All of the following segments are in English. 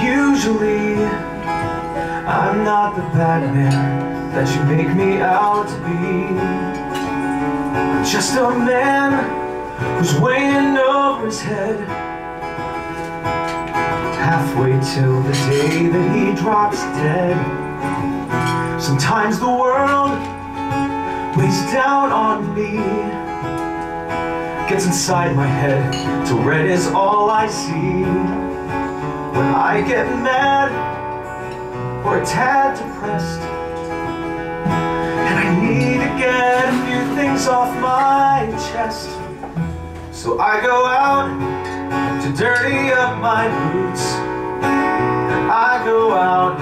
Actually, I'm not the bad man that you make me out to be. I'm just a man who's weighing over his head. Halfway till the day that he drops dead. Sometimes the world weighs down on me. Gets inside my head till red is all I see. I get mad or a tad depressed, and I need to get a few things off my chest. So I go out to dirty up my boots. I go out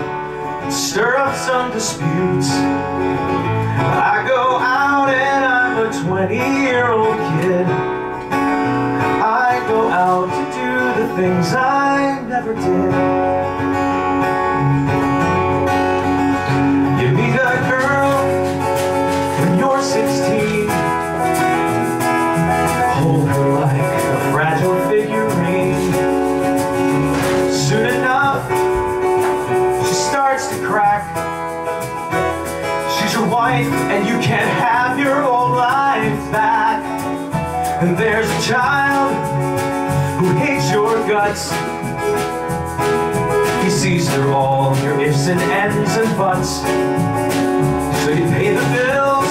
and stir up some disputes. I go out and I'm a 20 year old kid. I go out to do the things I never did. You meet a girl when you're 16. Hold her like a fragile figurine. Soon enough, she starts to crack. She's your wife, and you can't have your old life back. And there's a child who hates your guts. Through all your ifs and ends and buts. So you pay the bills,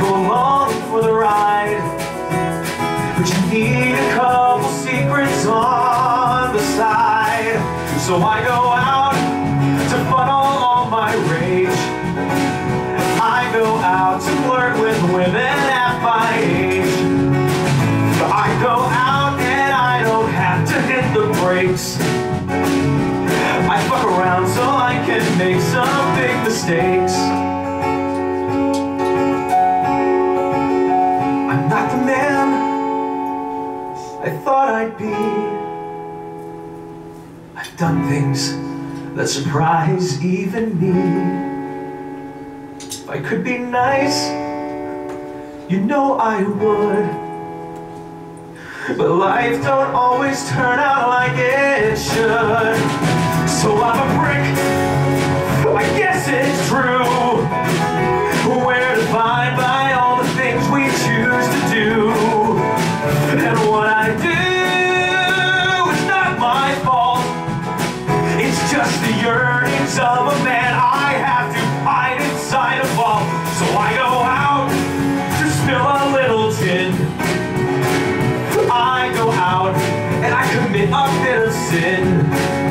go along for the ride. But you need a couple secrets on the side. So I go out to funnel all my rage. I go out to flirt with women at my age. I go out and I don't have to hit the brakes. Can make some big mistakes. I'm not the man I thought I'd be. I've done things that surprise even me. If I could be nice, you know I would. But life don't always turn out like it So I go out to spill a little gin. I go out and I commit a bit of sin.